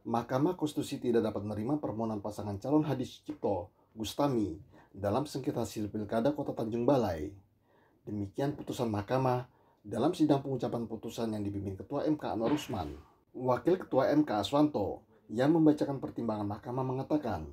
Mahkamah Konstitusi tidak dapat menerima permohonan pasangan calon Hadi Cipto Gustami dalam sengketa hasil pilkada Kota Tanjung Balai. Demikian putusan mahkamah dalam sidang pengucapan putusan yang dipimpin Ketua MK Anwar Usman. Wakil Ketua MK Aswanto yang membacakan pertimbangan mahkamah mengatakan,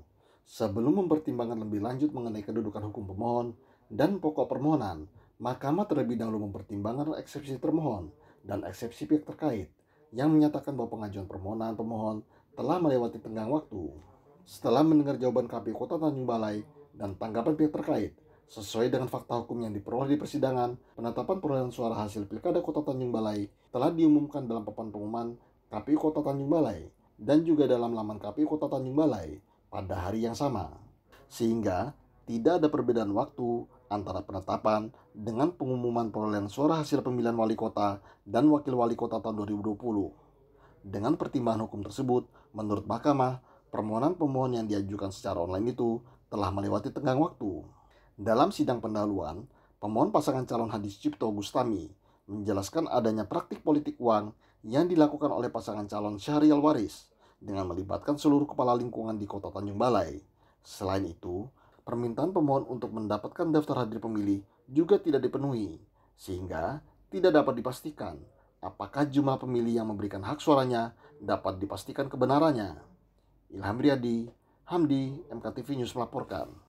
sebelum mempertimbangkan lebih lanjut mengenai kedudukan hukum pemohon dan pokok permohonan, mahkamah terlebih dahulu mempertimbangkan eksepsi termohon dan eksepsi pihak terkait yang menyatakan bahwa pengajuan permohonan pemohon telah melewati tenggang waktu. Setelah mendengar jawaban KPU Kota Tanjung Balai dan tanggapan pihak terkait, sesuai dengan fakta hukum yang diperoleh di persidangan, penetapan perolehan suara hasil Pilkada Kota Tanjung Balai telah diumumkan dalam papan pengumuman KPU Kota Tanjung Balai dan juga dalam laman KPU Kota Tanjung Balai pada hari yang sama. Sehingga tidak ada perbedaan waktu antara penetapan dengan pengumuman perolehan suara hasil pemilihan wali kota dan wakil wali kota tahun 2020. Dengan pertimbangan hukum tersebut, menurut mahkamah, permohonan pemohon yang diajukan secara online itu telah melewati tenggang waktu. Dalam sidang pendahuluan, pemohon pasangan calon Hadis Cipto Gustami menjelaskan adanya praktik politik uang yang dilakukan oleh pasangan calon Syahrial Waris dengan melibatkan seluruh kepala lingkungan di kota Tanjung Balai. Selain itu, permintaan pemohon untuk mendapatkan daftar hadir pemilih juga tidak dipenuhi, sehingga tidak dapat dipastikan apakah jumlah pemilih yang memberikan hak suaranya dapat dipastikan kebenarannya. Ilham Riyadi, Hamdi, MKTV News melaporkan.